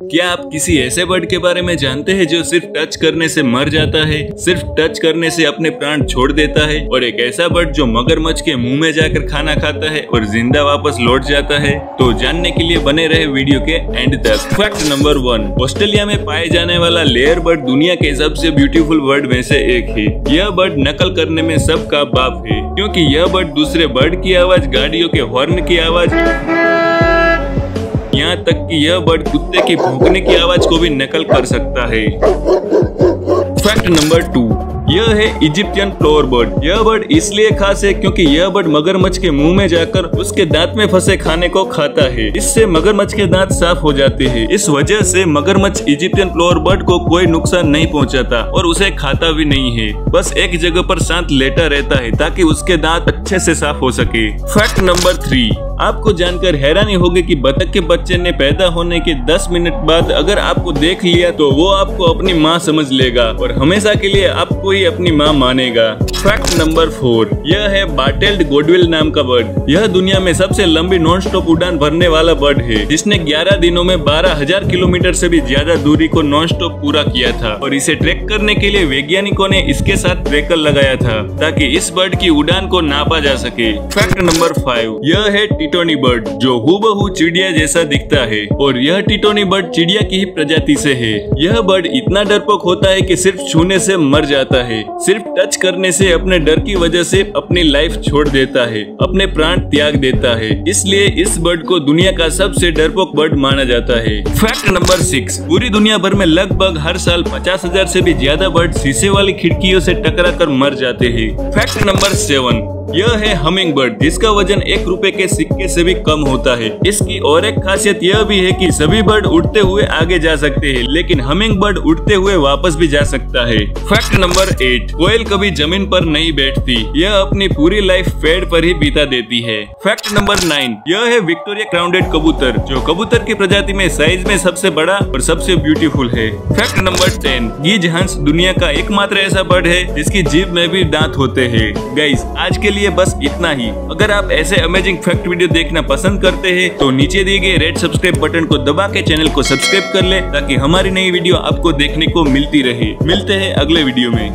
क्या आप किसी ऐसे बर्ड के बारे में जानते हैं जो सिर्फ़ टच करने से मर जाता है, सिर्फ़ टच करने से अपने प्राण छोड़ देता है, और एक ऐसा बर्ड जो मगरमच्छ के मुँह में जाकर खाना खाता है और ज़िंदा वापस लौट जाता है? तो जानने के लिए बने रहे वीडियो के एंड तक। फैक्ट नंबर वन ऑस्ट्रेलिया में पाए जाने वाला लेयर बर्ड दुनिया के सबसे ब्यूटीफुल बर्ड में से एक है। यह बर्ड नकल करने में सबका बाप है, क्योंकि यह बर्ड दूसरे बर्ड की आवाज़, गाड़ियों के हॉर्न की आवाज़ यहाँ तक कि यह बर्ड कुत्ते की भौंकने की आवाज़ को भी नकल कर सकता है। फैक्ट नंबर टू, यह है इजिप्टियन फ्लोर बर्ड। यह बर्ड इसलिए खास है क्योंकि यह बर्ड मगरमच्छ के मुँह में जाकर उसके दांत में फंसे खाने को खाता है। इससे मगरमच्छ के दांत साफ़ हो जाते हैं। इस वजह से मगरमच्छ इजिप्टियन फ्लोर बर्ड को कोई नुकसान नहीं पहुंचाता और उसे खाता भी नहीं है। बस एक जगह पर शांत लेटा रहता है ताकि उसके दांत अच्छे से साफ़ हो सके। फैक्ट नंबर थ्री आपको जानकर हैरानी होगी कि बतख के बच्चे ने पैदा होने के 10 मिनट बाद अगर आपको देख लिया तो वो आपको अपनी माँ समझ लेगा और हमेशा के लिए आपको ही अपनी माँ मानेगा। फैक्ट नंबर फोर यह है बाटेल्ड गोडविल नाम का बर्ड यह दुनिया में सबसे लंबी नॉन स्टॉप उड़ान भरने वाला बर्ड है, जिसने 11 दिनों में बारह हज़ार किलोमीटर से भी ज़्यादा दूरी को नॉन स्टॉप पूरा किया था और इसे ट्रैक करने के लिए वैज्ञानिकों ने इसके साथ ट्रैकर लगाया था, ताकि इस बर्ड की उड़ान को नापा जा सके। फैक्ट नंबर फाइव यह है टिटोनी बर्ड, जो हूबहू चिड़िया जैसा दिखता है, और यह टिटोनी बर्ड चिड़िया की ही प्रजाति से है। यह बर्ड इतना डरपोक होता है कि सिर्फ़ छूने से मर जाता है। सिर्फ़ टच करने से अपने डर की वजह से अपनी लाइफ छोड़ देता है, अपने प्राण त्याग देता है। इसलिए इस बर्ड को दुनिया का सबसे डरपोक बर्ड माना जाता है। फैक्ट नंबर सिक्स, पूरी दुनिया भर में लगभग हर साल पचास हज़ार से भी ज़्यादा बर्ड शीशे वाली खिड़कियों से टकरा कर मर जाते हैं। फैक्ट नंबर सेवन यह है हमिंग बर्ड जिसका वज़न एक रुपए के सिक्के से भी कम होता है। इसकी और एक खासियत यह भी है कि सभी बर्ड उड़ते हुए आगे जा सकते हैं, लेकिन हमिंग बर्ड उड़ते हुए वापस भी जा सकता है। फैक्ट नंबर एट कोयल कभी ज़मीन पर नहीं बैठती। यह अपनी पूरी लाइफ पेड़ पर ही बीता देती है। फैक्ट नंबर नाइन यह है विक्टोरिया क्राउंडेड कबूतर, जो कबूतर की प्रजाति में साइज़ में सबसे बड़ा और सबसे ब्यूटीफुल है। फैक्ट नंबर टेन गीज हंस दुनिया का एकमात्र ऐसा बर्ड है, जिसकी जीभ में भी दांत होते हैं। गाइस आज के लिए बस इतना ही। अगर आप ऐसे अमेजिंग फैक्ट वीडियो देखना पसंद करते हैं तो नीचे दिए गए रेड सब्सक्राइब बटन को दबा के चैनल को सब्सक्राइब कर ले, ताकि हमारी नई वीडियो आपको देखने को मिलती रहे। मिलते हैं अगले वीडियो में।